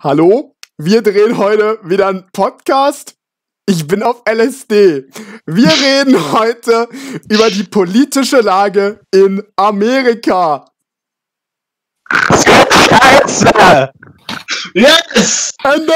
Hallo? Wir drehen heute wieder einen Podcast. Ich bin auf LSD. Wir reden heute über die politische Lage in Amerika. Scheiße! Yes! Ende!